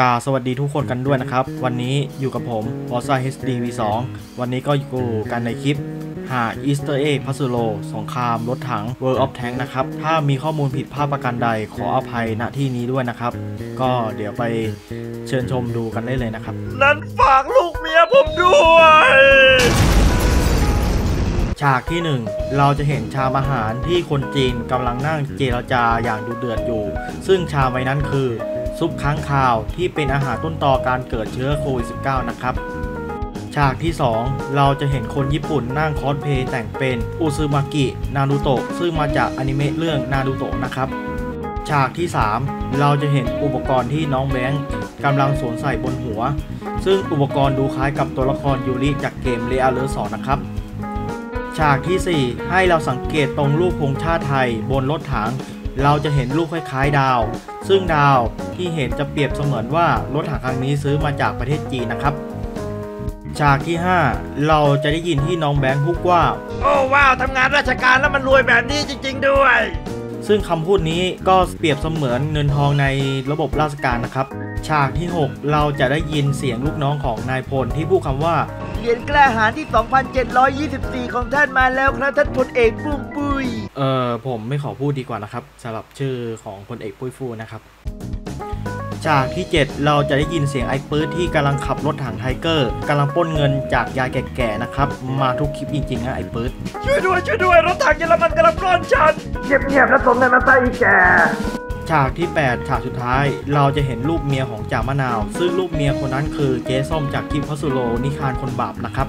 กราบสวัสดีทุกคนกันด้วยนะครับ วันนี้อยู่กับผม b o s s a HD V2 วันนี้ก็อยู่กันในคลิป หา Easter Egg พัสโลสงครามรถถัง World of Tank นะครับ ถ้ามีข้อมูลผิดพลาดประการใดขออภัยณที่นี้ด้วยนะครับ ก็เดี๋ยวไปเชิญชมดูกันได้เลยนะครับ นั้นฝากลูกเมียผมด้วย ฉากที่ 1 เราจะเห็นชามอาหารที่คนจีนกำลังนั่งเจรจาอย่างดุเดือดอยู่ ซึ่งชามใบนั้นคือ ซุปค้างคาวที่เป็นอาหารต้นตอการเกิดเชื้อโควิด -19 นะครับ ฉากที่ 2 เราจะเห็นคนญี่ปุ่นนั่งคอสเพย์แต่งเป็นอุซึมากินารูโตะซึ่งมาจากอนิเมะเรื่องนารูโตะนะครับฉากที่ 3 เราจะเห็นอุปกรณ์ที่น้องแบงค์กำลังสวมใส่บนหัว ซึ่งอุปกรณ์ดูคล้ายกับตัวละครยูริจากเกมเ e อ l e r 2นะครับ ฉากที่ 4 ให้เราสังเกตตรงรูปธงชาติไทยบนรถถัง เราจะเห็นรูปคล้ายๆดาว ซึ่งดาวที่เห็นจะเปรียบเสมือนว่ารถถังครั้งนี้ซื้อมาจากประเทศจีนนะครับ ฉากที่ 5 เราจะได้ยินที่น้องแบงค์พูดว่า โอ้ว้าวทำงานราชการแล้วมันรวยแบบนี้จริง ๆ ด้วย ซึ่งคำพูดนี้ก็เปรียบเสมือนเงินทองในระบบราชการนะครับ ฉากที่ 6 เราจะได้ยินเสียงลูกน้องของนายพลที่พูดคำว่า เหรียญกล้าหาญที่ 2,724 ของท่านมาแล้วครับท่านพลเอกปุ้มปุ้ย เออผมไม่ขอพูดดีกว่านะครับสำหรับชื่อของพลเอกปุ้ยฟูนะครับ ฉากที่ 7 เราจะได้ยินเสียงไอ้ปื๊ดที่กำลังขับรถถังไทเกอร์กำลังปล้นเงินจากยายแก่ๆนะครับมาทุกคลิปจริงๆนะไอ้ปื๊ดช่วยด้วยช่วยด้วยรถถังเยอรมันกำลังปล้อนฉันเงียบๆแล้วสมในมาใส่อีแกฉากที่ 8 ฉากสุดท้าย เราจะเห็นรูปเมียของจ่ามะนาว ซึ่งรูปเมียคนนั้นคือเจ๊ส้มจากคลิปพัสโลนิคานคนบาปนะครับ